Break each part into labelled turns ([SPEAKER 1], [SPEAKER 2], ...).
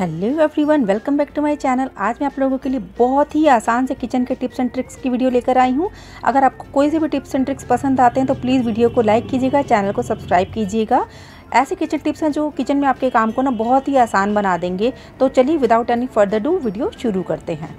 [SPEAKER 1] Hello everyone, welcome back to my channel. आज मैं आप लोगों के लिए बहुत ही आसान से किचन के टिप्स एंड ट्रिक्स की वीडियो लेकर आई हूँ। अगर आपको कोई से भी टिप्स एंड ट्रिक्स पसंद आते हैं तो प्लीज़ वीडियो को लाइक कीजिएगा, चैनल को सब्सक्राइब कीजिएगा। ऐसे किचन टिप्स हैं जो किचन में आपके काम को ना बहुत ही आसान बना देंगे। तो चलिए without any further ado video शुरू करते हैं।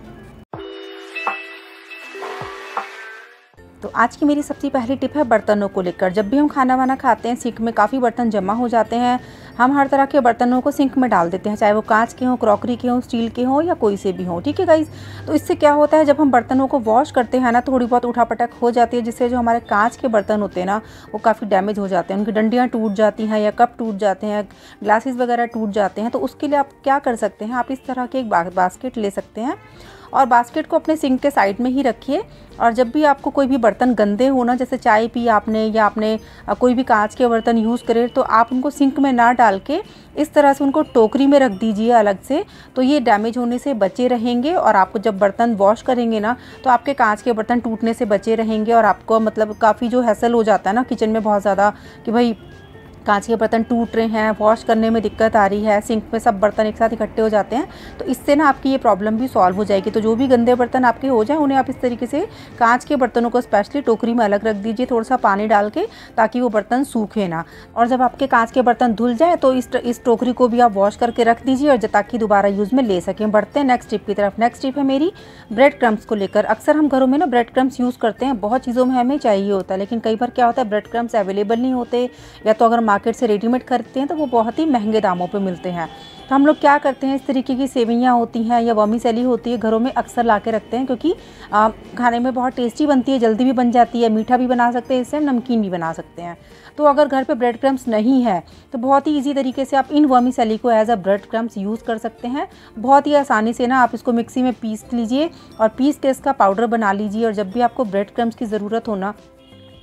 [SPEAKER 1] तो आज की मेरी सबसे पहली टिप है बर्तनों को लेकर। जब भी हम खाना वाना खाते हैं सिंक में काफ़ी बर्तन जमा हो जाते हैं। हम हर तरह के बर्तनों को सिंक में डाल देते हैं, चाहे वो कांच के हों, क्रॉकरी के हों, स्टील के हों या कोई से भी हों। ठीक है गाइज़ तो इससे क्या होता है, जब हम बर्तनों को वॉश करते हैं ना थोड़ी बहुत उठापटक हो जाती है, जिससे जो हमारे कांच के बर्तन होते हैं ना, वो काफ़ी डैमेज हो जाते हैं। उनकी डंडियाँ टूट जाती हैं या कप टूट जाते हैं ग्लासेस वगैरह टूट जाते हैं। तो उसके लिए आप क्या कर सकते हैं, आप इस तरह के एक बास्केट ले सकते हैं। और बास्केट को अपने सिंक के साइड में ही रखिए। और जब भी आपको कोई भी बर्तन गंदे हो ना जैसे चाय पी आपने या आपने कोई भी कांच के बर्तन यूज़ करे तो आप उनको सिंक में ना डाल के इस तरह से उनको टोकरी में रख दीजिए अलग से। तो ये डैमेज होने से बचे रहेंगे और आपको जब बर्तन वॉश करेंगे ना तो आपके कांच के बर्तन टूटने से बचे रहेंगे और आपको मतलब काफ़ी जो हैसल हो जाता है ना किचन में बहुत ज़्यादा कि भाई कांच के बर्तन टूट रहे हैं वॉश करने में दिक्कत आ रही है सिंक में सब बर्तन एक साथ इकट्ठे हो जाते हैं तो इससे ना आपकी ये प्रॉब्लम भी सॉल्व हो जाएगी। तो जो भी गंदे बर्तन आपके हो जाए, उन्हें आप इस तरीके से कांच के बर्तनों को स्पेशली टोकरी में अलग रख दीजिए थोड़ा सा पानी डाल के, ताकि वो बर्तन सूखे ना। और जब आपके कांच के बर्तन धुल जाए तो इस इस टोकरी को भी आप वॉश करके रख दीजिए और ताकि दोबारा यूज़ में ले सकें। बढ़ते हैं नेक्स्ट टिप की तरफ़। नेक्स्ट टिप है मेरी ब्रेड क्रम्स को लेकर। अक्सर हम घरों में ना ब्रेड क्रम्स यूज़ करते हैं। बहुत चीज़ों में हमें चाहिए होता है, लेकिन कई बार क्या होता है ब्रेड क्रम्स अवेलेबल नहीं होते, या तो अगर मार्केट से रेडीमेड खरीदते हैं तो वो बहुत ही महँगे दामों पर मिलते हैं। तो हम लोग क्या करते हैं, इस तरीके की सेवियाँ होती हैं या वमी सैली होती है, घरों में अक्सर ला के रखते हैं, क्योंकि खाने में बहुत टेस्टी बनती है, जल्दी भी बन जाती है, मीठा भी बना सकते हैं, इससे हम नमकीन भी बना सकते हैं। तो अगर घर पे ब्रेड क्रम्स नहीं है तो बहुत ही ईजी तरीके से आप इन वर्मी सैली को as a bread crumbs use कर सकते हैं। बहुत ही आसानी से ना आप इसको मिक्सी में पीस लीजिए और पीस के इसका पाउडर बना लीजिए और जब भी आपको ब्रेड क्रम्स की ज़रूरत हो ना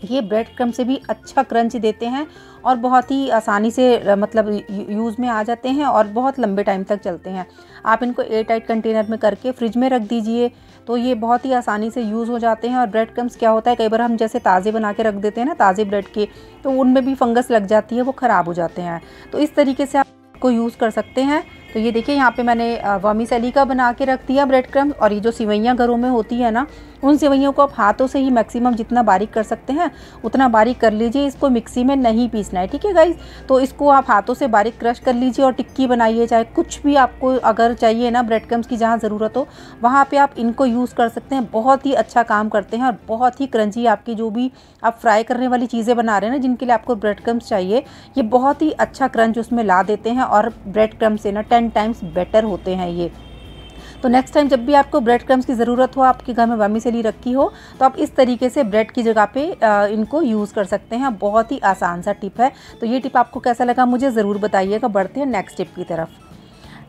[SPEAKER 1] ये ब्रेड क्रम से भी अच्छा क्रंच देते हैं और बहुत ही आसानी से मतलब यूज़ में आ जाते हैं और बहुत लंबे टाइम तक चलते हैं। आप इनको एयर टाइट कंटेनर में करके फ्रिज में रख दीजिए तो ये बहुत ही आसानी से यूज़ हो जाते हैं। और ब्रेड क्रम्स क्या होता है, कई बार हम जैसे ताज़े बना के रख देते हैं ना, ताज़े ब्रेड के तो उनमें भी फंगस लग जाती है, वो ख़राब हो जाते हैं। तो इस तरीके से आप को यूज़ कर सकते हैं। तो ये देखिए, यहाँ पे मैंने वामी सैली का बना के रख दिया ब्रेड क्रम्स और ये जो सिवैयाँ घरों में होती है ना, उन सेवैयों को आप हाथों से ही मैक्सिमम जितना बारीक कर सकते हैं, उतना बारीक कर लीजिए। इसको मिक्सी में नहीं पीसना है, ठीक है गाइज़ तो इसको आप हाथों से बारीक क्रश कर लीजिए और टिक्की बनाइए, चाहे कुछ भी आपको अगर चाहिए ना ब्रेड क्रम्स की जहाँ ज़रूरत हो, वहाँ पर आप इनको यूज़ कर सकते हैं। बहुत ही अच्छा काम करते हैं और बहुत ही क्रंची आपकी जो भी आप फ्राई करने वाली चीज़ें बना रहे हैं ना, जिनके लिए आपको ब्रेड क्रम्स चाहिए, ये बहुत ही अच्छा क्रंच उसमें ला देते हैं और ब्रेड क्रम्स से ना टेन टाइम्स बेटर होते हैं ये। तो नेक्स्ट टाइम जब भी आपको ब्रेड क्रम्स की ज़रूरत हो, आपके घर में वामी सेली रखी हो तो आप इस तरीके से ब्रेड की जगह पे इनको यूज़ कर सकते हैं। बहुत ही आसान सा टिप है। तो ये टिप आपको कैसा लगा मुझे ज़रूर बताइएगा। बढ़ते हैं नेक्स्ट टिप की तरफ़।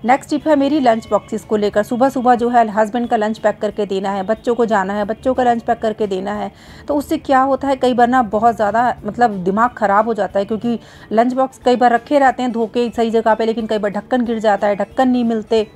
[SPEAKER 1] नेक्स्ट टिप है मेरी लंच बॉक्सेस को लेकर। सुबह सुबह जो है हस्बैंड का लंच पैक करके देना है, बच्चों को जाना है, बच्चों का लंच पैक करके देना है। तो उससे क्या होता है, कई बार ना बहुत ज़्यादा मतलब दिमाग ख़राब हो जाता है, क्योंकि लंच बॉक्स कई बार रखे रहते हैं धोके सही जगह पर लेकिन कई बार ढक्कन गिर जाता है, ढक्कन नहीं मिलते।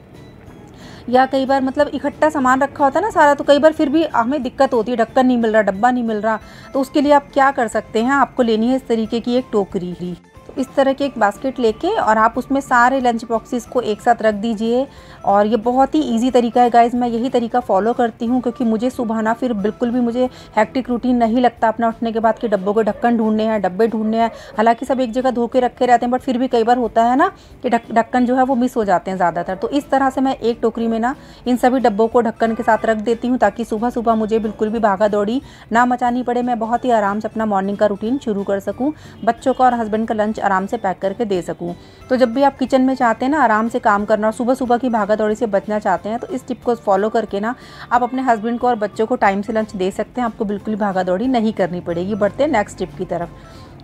[SPEAKER 1] या कई बार मतलब इकट्ठा सामान रखा होता है ना सारा तो कई बार फिर भी हमें दिक्कत होती है, ढक्कन नहीं मिल रहा, डब्बा नहीं मिल रहा। तो उसके लिए आप क्या कर सकते हैं, आपको लेनी है इस तरीके की एक टोकरी ही इस तरह के एक बास्केट लेके और आप उसमें सारे लंच बॉक्सेस को एक साथ रख दीजिए। और ये बहुत ही इजी तरीका है गाइज़ मैं यही तरीका फॉलो करती हूँ क्योंकि मुझे सुबह ना फिर बिल्कुल भी मुझे हैक्टिक रूटीन नहीं लगता अपना उठने के बाद कि डब्बों के ढक्कन ढूँढने हैं, डब्बे ढूँढने हैं। हालाँकि सब एक जगह धो के रखे रहते हैं बट फिर भी कई बार होता है ना कि ढक्कन जो है वो मिस हो जाते हैं ज़्यादातर। तो इस तरह से मैं एक टोकरी में ना इन सभी डब्बों को ढक्कन के साथ रख देती हूँ ताकि सुबह सुबह मुझे बिल्कुल भी भागा दौड़ी ना मचानी पड़े। मैं बहुत ही आराम से अपना मॉर्निंग का रूटीन शुरू कर सकूँ। बच्चों का और हस्बैंड का लंच आराम से पैक करके दे सकूँ। तो जब भी आप किचन में चाहते हैं ना, आराम से काम करना और सुबह सुबह की भागा दौड़ी से बचना चाहते हैं तो इस टिप को फॉलो करके ना, आप अपने हस्बैंड को और बच्चों को टाइम से लंच दे सकते हैं। आपको बिल्कुल भागा दौड़ी नहीं करनी पड़ेगी। बढ़ते हैं नेक्स्ट टिप की तरफ़।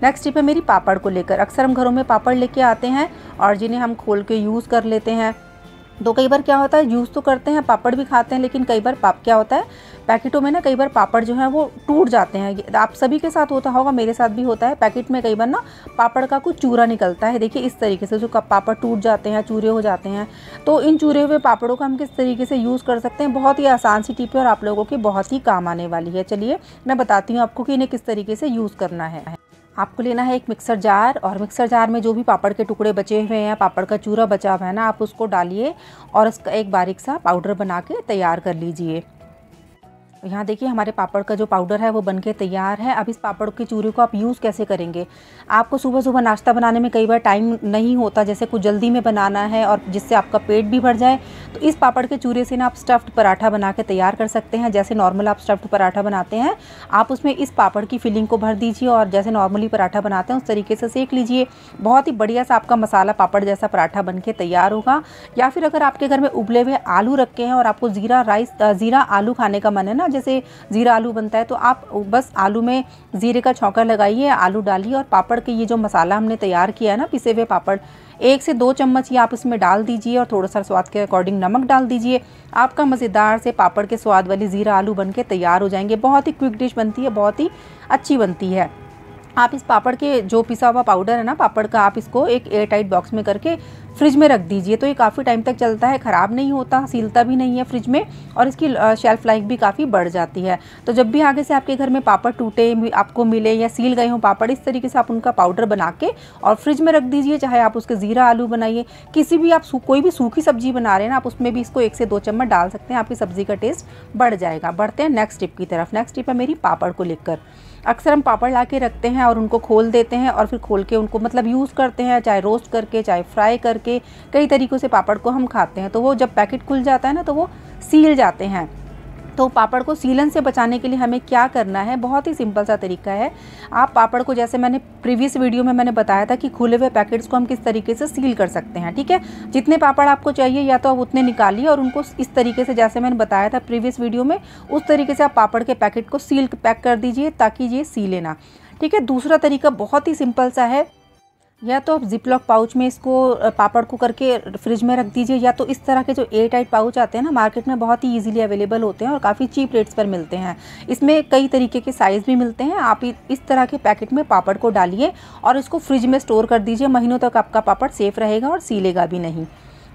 [SPEAKER 1] नेक्स्ट टिप है मेरी पापड़ को लेकर। अक्सर हम घरों में पापड़ लेके आते हैं और जिन्हें हम खोल के यूज़ कर लेते हैं। तो कई बार क्या होता है यूज़ तो करते हैं, पापड़ भी खाते हैं, लेकिन कई बार पाप क्या होता है, पैकेटों में ना कई बार पापड़ जो है वो टूट जाते हैं। आप सभी के साथ होता होगा, मेरे साथ भी होता है, पैकेट में कई बार ना पापड़ का कुछ चूरा निकलता है। देखिए, इस तरीके से जो पापड़ टूट जाते हैं, चूरे हो जाते हैं तो इन चूरे हुए पापड़ों का हम किस तरीके से यूज़ कर सकते हैं, बहुत ही आसान सी टिप है और आप लोगों की बहुत ही काम आने वाली है। चलिए, मैं बताती हूँ आपको कि इन्हें किस तरीके से यूज़ करना है। आपको लेना है एक मिक्सर जार और मिक्सर जार में जो भी पापड़ के टुकड़े बचे हुए हैं, पापड़ का चूरा बचा हुआ है ना, आप उसको डालिए और उसका एक बारीक सा पाउडर बना के तैयार कर लीजिए। यहाँ देखिए, हमारे पापड़ का जो पाउडर है, वो बन के तैयार है। अब इस पापड़ की चूरी को आप यूज़ कैसे करेंगे? आपको सुबह सुबह नाश्ता बनाने में कई बार टाइम नहीं होता, जैसे कुछ जल्दी में बनाना है और जिससे आपका पेट भी भर जाए। तो इस पापड़ के चूरे से ना आप स्टफ्ड पराठा बना के तैयार कर सकते हैं। जैसे नॉर्मल आप स्टफ्ड पराठा बनाते हैं, आप उसमें इस पापड़ की फिलिंग को भर दीजिए और जैसे नॉर्मली पराठा बनाते हैं, उस तरीके से सेक लीजिए। बहुत ही बढ़िया सा आपका मसाला पापड़ जैसा पराठा बन तैयार होगा। या फिर अगर आपके घर में उबले हुए आलू रखे हैं और आपको ज़ीरा राइस ज़ीरा आलू खाने का मन है ना जैसे ज़ीरा आलू बनता है तो आप बस आलू में ज़ीरे का छौंका लगाइए, आलू डालिए और पापड़ के ये जो मसाला हमने तैयार किया है ना, पिसे हुए पापड़, एक से दो चम्मच ये आप इसमें डाल दीजिए और थोड़ा सा स्वाद के अकॉर्डिंग नमक डाल दीजिए। आपका मज़ेदार से पापड़ के स्वाद वाली ज़ीरा आलू बन के तैयार हो जाएँगे। बहुत ही क्विक डिश बनती है, बहुत ही अच्छी बनती है। आप इस पापड़ के जो पिसा हुआ पाउडर है ना, पापड़ का आप इसको एक एयर टाइट बॉक्स में करके फ्रिज में रख दीजिए। तो ये काफ़ी टाइम तक चलता है, ख़राब नहीं होता, सीलता भी नहीं है फ्रिज में और इसकी शेल्फ लाइफ भी काफ़ी बढ़ जाती है। तो जब भी आगे से आपके घर में पापड़ टूटे आपको मिले या सील गए हों पापड़, इस तरीके से आप उनका पाउडर बना के और फ्रिज में रख दीजिए, चाहे आप उसके ज़ीरा आलू बनाइए, किसी भी आप कोई भी सूखी सब्ज़ी बना रहे हैं ना, आप उसमें भी इसको एक से दो चम्मच डाल सकते हैं, आपकी सब्ज़ी का टेस्ट बढ़ जाएगा। बढ़ते हैं नेक्स्ट टिप की तरफ़। नेक्स्ट टिप है मेरी पापड़ को लेकर। अक्सर हम पापड़ ला के रखते हैं और उनको खोल देते हैं और फिर खोल के उनको मतलब यूज़ करते हैं, चाहे रोस्ट करके, चाहे फ्राई करके, कई तरीक़ों से पापड़ को हम खाते हैं। तो वो जब पैकेट खुल जाता है ना तो वो सील जाते हैं। तो पापड़ को सीलन से बचाने के लिए हमें क्या करना है? बहुत ही सिंपल सा तरीका है। आप पापड़ को जैसे मैंने प्रीवियस वीडियो में मैंने बताया था कि खुले हुए पैकेट्स को हम किस तरीके से सील कर सकते हैं, ठीक है? जितने पापड़ आपको चाहिए, या तो आप उतने निकालिए और उनको इस तरीके से जैसे मैंने बताया था प्रीवियस वीडियो में, उस तरीके से आप पापड़ के पैकेट को सील पैक कर दीजिए ताकि ये सीले ना। ठीक है, दूसरा तरीका बहुत ही सिंपल सा है। या तो आप जिप लॉक पाउच में इसको पापड़ को करके फ्रिज में रख दीजिए, या तो इस तरह के जो एयर टाइट पाउच आते हैं ना मार्केट में बहुत ही इजीली अवेलेबल होते हैं और काफ़ी चीप रेट्स पर मिलते हैं। इसमें कई तरीके के साइज़ भी मिलते हैं। आप इस तरह के पैकेट में पापड़ को डालिए और इसको फ्रिज में स्टोर कर दीजिए। महीनों तक आपका पापड़ सेफ़ रहेगा और सीलेगा भी नहीं।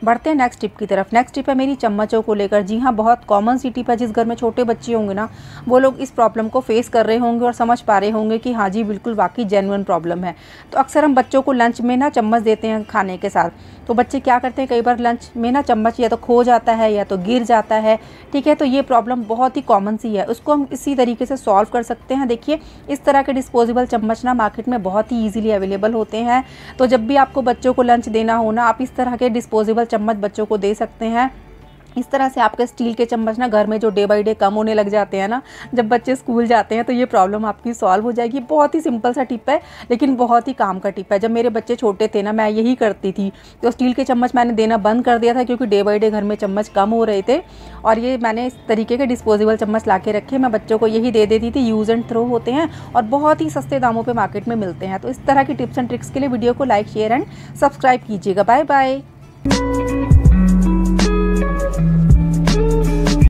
[SPEAKER 1] बढ़ते हैं नेक्स्ट टिप की तरफ़। नेक्स्ट टिप है मेरी चम्मचों को लेकर। जी हाँ बहुत कॉमन सी टिप है जिस घर में छोटे बच्चे होंगे ना, वो लोग इस प्रॉब्लम को फेस कर रहे होंगे और समझ पा रहे होंगे कि हाँ जी, बिल्कुल वाकई जेनुअन प्रॉब्लम है। तो अक्सर हम बच्चों को लंच में ना चम्मच देते हैं खाने के साथ। तो बच्चे क्या करते हैं? कई बार लंच में ना चम्मच या तो खो जाता है या तो गिर जाता है, ठीक है? तो ये प्रॉब्लम बहुत ही कॉमन सी है। उसको हम इसी तरीके से सॉल्व कर सकते हैं। देखिए, इस तरह के डिस्पोजेबल चम्मच ना मार्केट में बहुत ही ईजिली अवेलेबल होते हैं। तो जब भी आपको बच्चों को लंच देना हो ना, आप इस तरह के डिस्पोजेबल चम्मच बच्चों को दे सकते हैं। इस तरह से आपके स्टील के चम्मच ना घर में जो डे बाई डे कम होने लग जाते हैं ना, जब बच्चे स्कूल जाते हैं तो ये प्रॉब्लम आपकी सॉल्व हो जाएगी। बहुत ही सिंपल सा टिप है, लेकिन बहुत ही काम का टिप है। जब मेरे बच्चे छोटे थे ना, मैं यही करती थी तो स्टील के चम्मच मैंने देना बंद कर दिया था, क्योंकि डे बाई डे घर में चम्मच कम हो रहे थे, और ये मैंने इस तरीके के डिस्पोजेबल चम्मच ला के रखे। मैं बच्चों को यही दे देती थी यूज़ एंड थ्रो होते हैं, और बहुत ही सस्ते दामों पर मार्केट में मिलते हैं। तो इस तरह की टिप्स एंड ट्रिक्स के लिए वीडियो को लाइक शेयर एंड सब्सक्राइब कीजिएगा। Bye bye